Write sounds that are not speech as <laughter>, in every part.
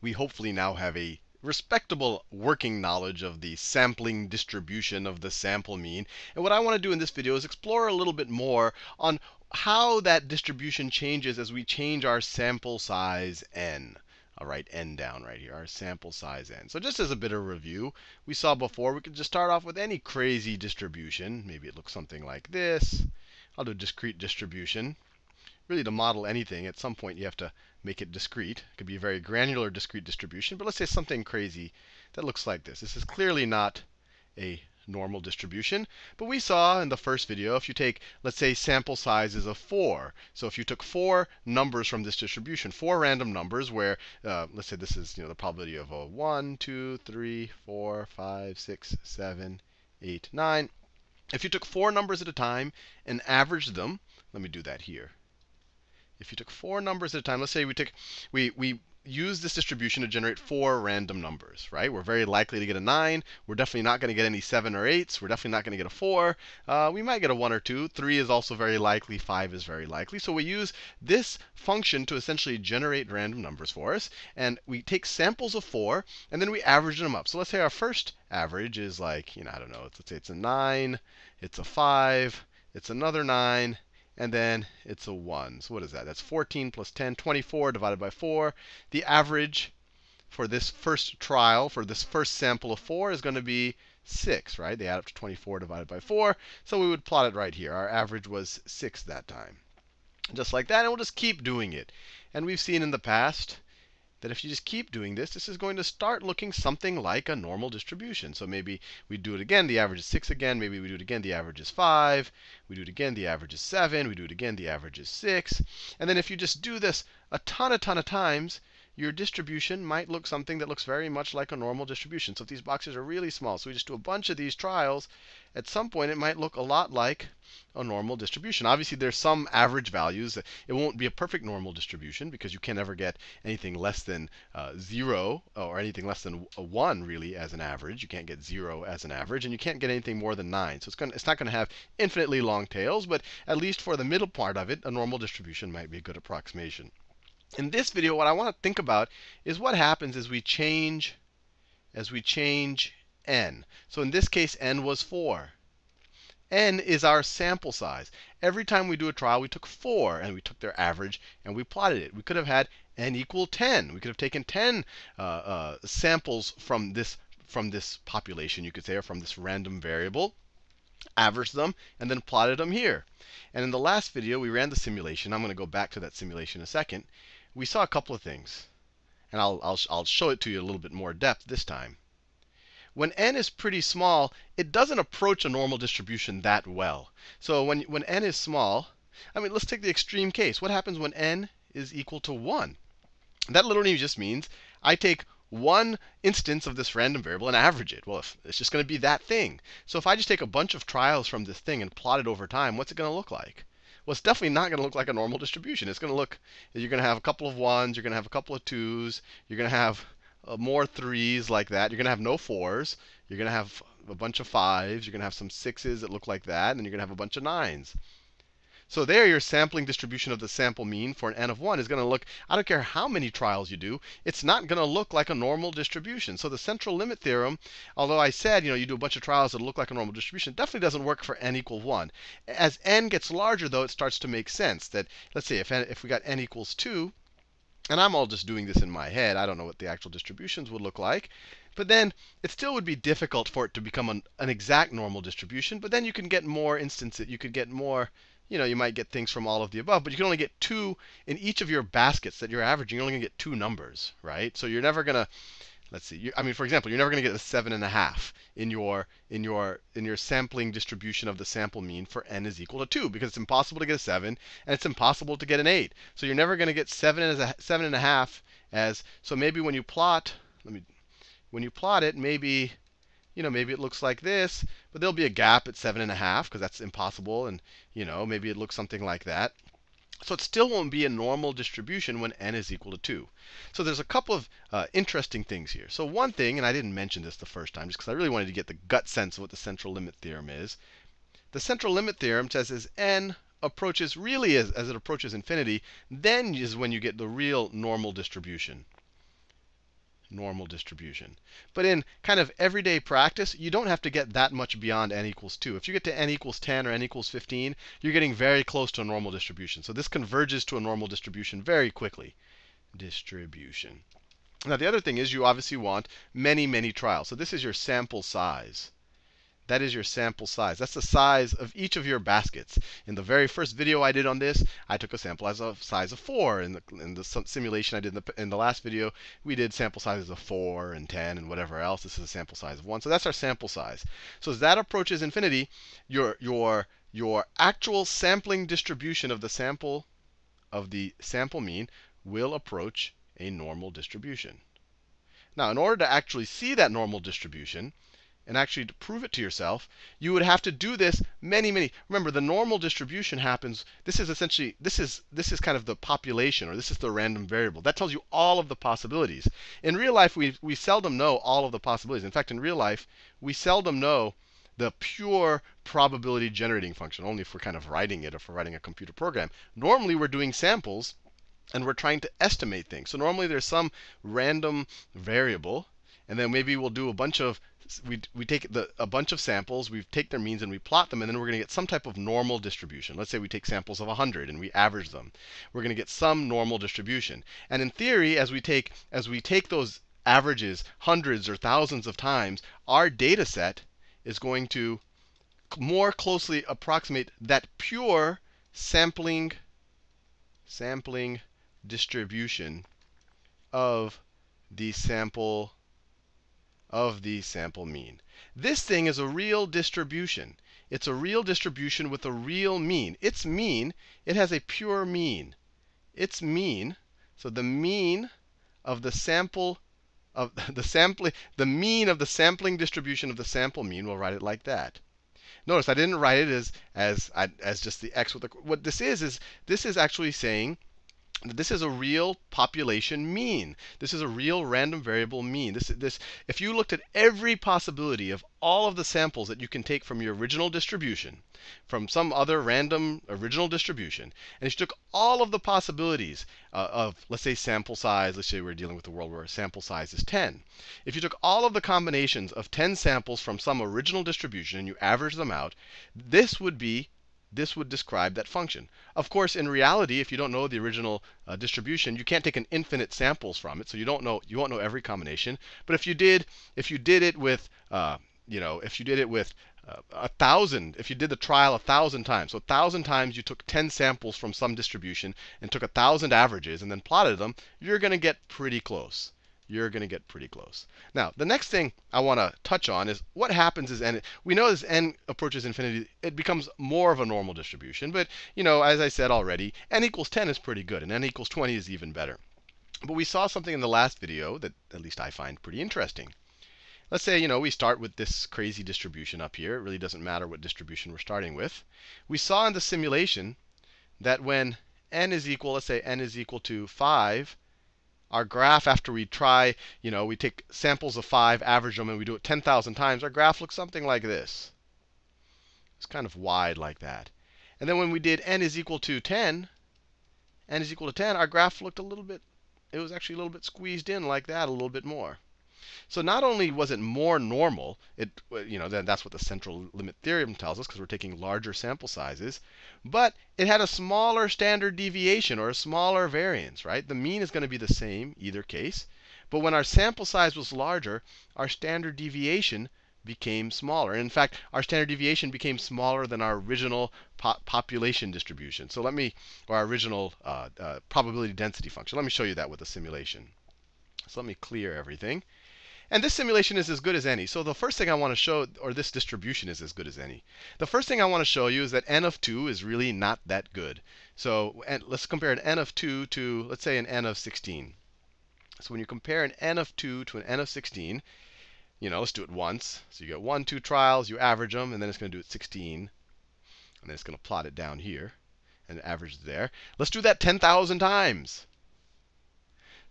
we hopefully now have a respectable working knowledge of the sampling distribution of the sample mean. And what I want to do in this video is explore a little bit more on how that distribution changes as we change our sample size n. I'll write n down right here, our sample size n. So just as a bit of review, we saw before we could just start off with any crazy distribution. Maybe it looks something like this. I'll do discrete distribution. Really, to model anything, at some point you have to make it discrete. It could be a very granular discrete distribution, but let's say something crazy that looks like this. This is clearly not a normal distribution. But we saw in the first video, if you take, let's say, sample sizes of 4. So if you took four numbers from this distribution, four random numbers where, uh, let's say this is you know, the probability of a 1, 2, 3, 4, 5, 6, 7, 8, 9. If you took four numbers at a time and averaged them, let me do that here. If you took four numbers at a time, let's say we took, we, we use this distribution to generate four random numbers, right? We're very likely to get a 9. We're definitely not going to get any 7 or 8s. We're definitely not going to get a 4. Uh, we might get a 1 or 2. 3 is also very likely. 5 is very likely. So we use this function to essentially generate random numbers for us. And we take samples of 4, and then we average them up. So let's say our first average is like, you know, I don't know, let's say it's a 9, it's a 5, it's another 9, and then it's a 1. So what is that? That's 14 plus 10, 24 divided by 4. The average for this first trial, for this first sample of 4, is going to be 6, right? They add up to 24 divided by 4. So we would plot it right here. Our average was 6 that time. Just like that, and we'll just keep doing it. And we've seen in the past that if you just keep doing this, this is going to start looking something like a normal distribution. So maybe we do it again, the average is 6 again. Maybe we do it again, the average is 5. We do it again, the average is 7. We do it again, the average is 6. And then if you just do this a ton, a ton of times, your distribution might look something that looks very much like a normal distribution. So if these boxes are really small, so we just do a bunch of these trials, at some point it might look a lot like a normal distribution. Obviously, there's some average values. It won't be a perfect normal distribution because you can never get anything less than uh, 0 or anything less than a 1 really as an average. You can't get 0 as an average, and you can't get anything more than 9. So it's, going it's not going to have infinitely long tails, but at least for the middle part of it, a normal distribution might be a good approximation. In this video, what I want to think about is what happens as we change as we change n. So in this case, n was 4 n is our sample size. Every time we do a trial, we took 4, and we took their average, and we plotted it. We could have had n equal 10. We could have taken 10 uh, uh, samples from this, from this population, you could say, or from this random variable, averaged them, and then plotted them here. And in the last video, we ran the simulation. I'm going to go back to that simulation in a second we saw a couple of things. And I'll, I'll, I'll show it to you a little bit more depth this time. When n is pretty small, it doesn't approach a normal distribution that well. So when, when n is small, I mean, let's take the extreme case. What happens when n is equal to 1? That literally just means I take one instance of this random variable and average it. Well, it's just going to be that thing. So if I just take a bunch of trials from this thing and plot it over time, what's it going to look like? Well, it's definitely not going to look like a normal distribution. It's going to look, you're going to have a couple of ones, you're going to have a couple of twos, you're going to have uh, more threes like that. You're going to have no fours. You're going to have a bunch of fives. You're going to have some sixes that look like that. And then you're going to have a bunch of nines. So there, your sampling distribution of the sample mean for an n of 1 is going to look, I don't care how many trials you do, it's not going to look like a normal distribution. So the central limit theorem, although I said, you know, you do a bunch of trials that look like a normal distribution, definitely doesn't work for n equal 1. As n gets larger, though, it starts to make sense that, let's say, if, n, if we got n equals 2, and I'm all just doing this in my head. I don't know what the actual distributions would look like. But then it still would be difficult for it to become an, an exact normal distribution. But then you can get more instances. You could get more you know, you might get things from all of the above, but you can only get two in each of your baskets that you're averaging. You're only going to get two numbers, right? So you're never going to, let's see. You, I mean, for example, you're never going to get a seven and a half in your in your in your sampling distribution of the sample mean for n is equal to two, because it's impossible to get a seven and it's impossible to get an eight. So you're never going to get seven as a seven and a half as. So maybe when you plot, let me, when you plot it, maybe you know, maybe it looks like this, but there'll be a gap at 7.5 because that's impossible. And, you know, maybe it looks something like that. So it still won't be a normal distribution when n is equal to 2. So there's a couple of uh, interesting things here. So one thing, and I didn't mention this the first time just because I really wanted to get the gut sense of what the central limit theorem is. The central limit theorem says as n approaches, really as, as it approaches infinity, then is when you get the real normal distribution. Normal distribution. But in kind of everyday practice, you don't have to get that much beyond n equals 2. If you get to n equals 10 or n equals 15, you're getting very close to a normal distribution. So this converges to a normal distribution very quickly. Distribution. Now the other thing is you obviously want many, many trials. So this is your sample size. That is your sample size. That's the size of each of your baskets. In the very first video I did on this, I took a sample as a size of 4. In the, in the simulation I did in the, in the last video, we did sample sizes of 4 and 10 and whatever else. This is a sample size of 1. So that's our sample size. So as that approaches infinity, your, your, your actual sampling distribution of the sample of the sample mean will approach a normal distribution. Now, in order to actually see that normal distribution, and actually to prove it to yourself, you would have to do this many, many. Remember, the normal distribution happens. This is essentially this is this is kind of the population, or this is the random variable. That tells you all of the possibilities. In real life, we we seldom know all of the possibilities. In fact, in real life, we seldom know the pure probability generating function, only if we're kind of writing it or if we're writing a computer program. Normally, we're doing samples and we're trying to estimate things. So normally there's some random variable, and then maybe we'll do a bunch of we, we take the, a bunch of samples, we take their means and we plot them, and then we're going to get some type of normal distribution. Let's say we take samples of 100 and we average them. We're going to get some normal distribution. And in theory, as we take as we take those averages hundreds or thousands of times, our data set is going to more closely approximate that pure sampling sampling distribution of the sample of the sample mean. This thing is a real distribution. It's a real distribution with a real mean. Its mean, it has a pure mean. Its mean, so the mean of the sample of <laughs> the sampling, the mean of the sampling distribution of the sample mean, we'll write it like that. Notice I didn't write it as as as just the x with the what this is is this is actually saying this is a real population mean. This is a real random variable mean. This, this, if you looked at every possibility of all of the samples that you can take from your original distribution, from some other random original distribution, and you took all of the possibilities uh, of, let's say, sample size, let's say we're dealing with a world where sample size is 10. If you took all of the combinations of 10 samples from some original distribution and you averaged them out, this would be this would describe that function. Of course, in reality, if you don't know the original uh, distribution, you can't take an infinite samples from it, so you don't know you won't know every combination. But if you did if you did it with uh, you know if you did it with uh, a thousand, if you did the trial a thousand times, so a thousand times you took 10 samples from some distribution and took a thousand averages and then plotted them, you're going to get pretty close you're going to get pretty close. Now, the next thing I want to touch on is what happens as n. We know as n approaches infinity, it becomes more of a normal distribution. But you know, as I said already, n equals 10 is pretty good, and n equals 20 is even better. But we saw something in the last video that at least I find pretty interesting. Let's say, you know, we start with this crazy distribution up here. It really doesn't matter what distribution we're starting with. We saw in the simulation that when n is equal, let's say n is equal to 5, our graph after we try, you know, we take samples of 5, average them, and we do it 10,000 times, our graph looks something like this. It's kind of wide like that. And then when we did n is equal to 10, n is equal to 10, our graph looked a little bit, it was actually a little bit squeezed in like that a little bit more. So not only was it more normal, it, you know, that's what the central limit theorem tells us because we're taking larger sample sizes, but it had a smaller standard deviation or a smaller variance, right? The mean is going to be the same either case. But when our sample size was larger, our standard deviation became smaller. In fact, our standard deviation became smaller than our original po population distribution. So let me, or our original uh, uh, probability density function. Let me show you that with a simulation. So let me clear everything. And this simulation is as good as any. So the first thing I want to show, or this distribution is as good as any. The first thing I want to show you is that n of 2 is really not that good. So let's compare an n of 2 to, let's say, an n of 16. So when you compare an n of 2 to an n of 16, you know, let's do it once. So you get one, two trials, you average them, and then it's going to do it 16. And then it's going to plot it down here and average it there. Let's do that 10,000 times.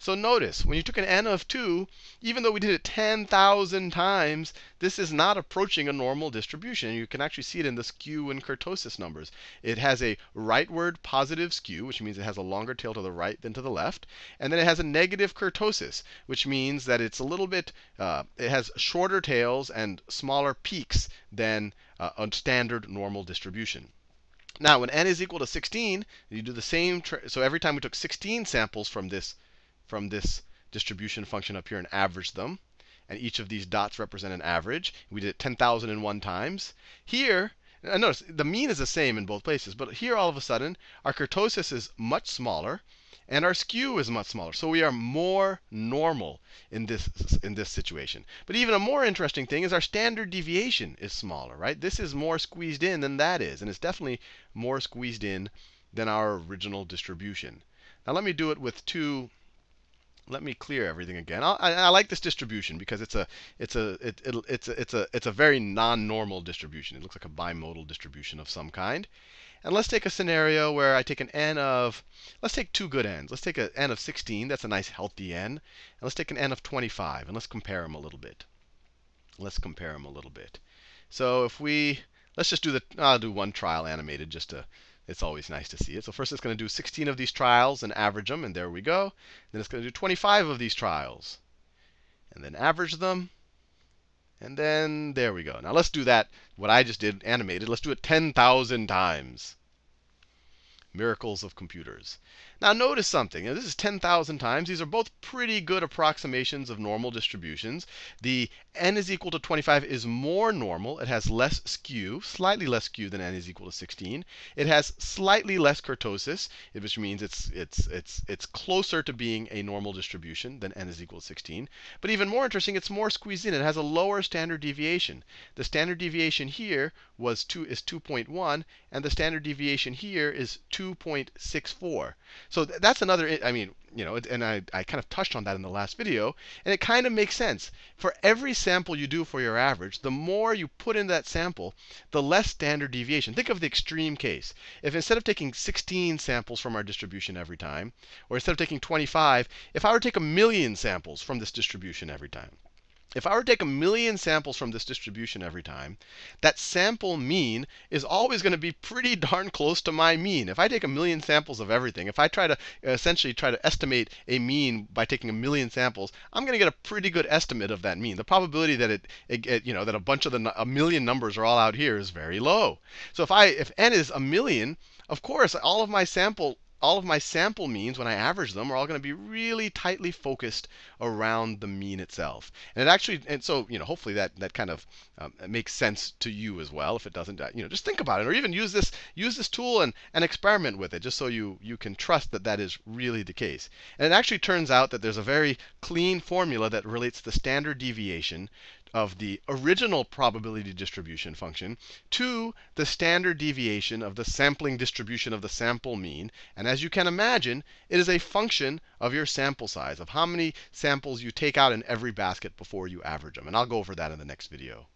So notice, when you took an n of 2, even though we did it 10,000 times, this is not approaching a normal distribution. You can actually see it in the skew and kurtosis numbers. It has a rightward positive skew, which means it has a longer tail to the right than to the left. And then it has a negative kurtosis, which means that it's a little bit, uh, it has shorter tails and smaller peaks than uh, a standard normal distribution. Now, when n is equal to 16, you do the same. so every time we took 16 samples from this from this distribution function up here and average them. And each of these dots represent an average. We did it 10,001 times. Here, and notice the mean is the same in both places, but here all of a sudden our kurtosis is much smaller and our skew is much smaller. So we are more normal in this in this situation. But even a more interesting thing is our standard deviation is smaller, right? This is more squeezed in than that is, and it's definitely more squeezed in than our original distribution. Now let me do it with two let me clear everything again. I, I, like this distribution because it's a it's a it, it, it's a it's a it's a very non-normal distribution. It looks like a bimodal distribution of some kind. And let's take a scenario where I take an n of let's take two good n's. Let's take an n of 16. That's a nice healthy n. And let's take an n of 25 and let's compare them a little bit. Let's compare them a little bit. So if we let's just do the I'll do one trial animated just to it's always nice to see it. So first it's going to do 16 of these trials and average them, and there we go. Then it's going to do 25 of these trials, and then average them. And then there we go. Now let's do that, what I just did animated. Let's do it 10,000 times. Miracles of computers. Now notice something. Now, this is 10,000 times. These are both pretty good approximations of normal distributions. The n is equal to 25 is more normal. It has less skew, slightly less skew than n is equal to 16. It has slightly less kurtosis, which means it's it's it's it's closer to being a normal distribution than n is equal to 16. But even more interesting, it's more squeezed in. It has a lower standard deviation. The standard deviation here was 2 is 2.1, and the standard deviation here is 2.64. So that's another, I mean, you know, and I, I kind of touched on that in the last video. And it kind of makes sense. For every sample you do for your average, the more you put in that sample, the less standard deviation. Think of the extreme case. If instead of taking 16 samples from our distribution every time, or instead of taking 25, if I were to take a million samples from this distribution every time, if I were to take a million samples from this distribution every time, that sample mean is always going to be pretty <laughs> darn close to my mean. If I take a million samples of everything, if I try to essentially try to estimate a mean by taking a million samples, I'm going to get a pretty good estimate of that mean. The probability that it, it, you know that a bunch of the a million numbers are all out here is very low. So if I if n is a million, of course all of my sample all of my sample means, when I average them, are all going to be really tightly focused around the mean itself. And it actually, and so, you know, hopefully that, that kind of um, makes sense to you as well. If it doesn't, uh, you know, just think about it, or even use this use this tool and, and experiment with it, just so you you can trust that that is really the case. And it actually turns out that there's a very clean formula that relates the standard deviation of the original probability distribution function to the standard deviation of the sampling distribution of the sample mean. And as you can imagine, it is a function of your sample size, of how many samples you take out in every basket before you average them. And I'll go over that in the next video.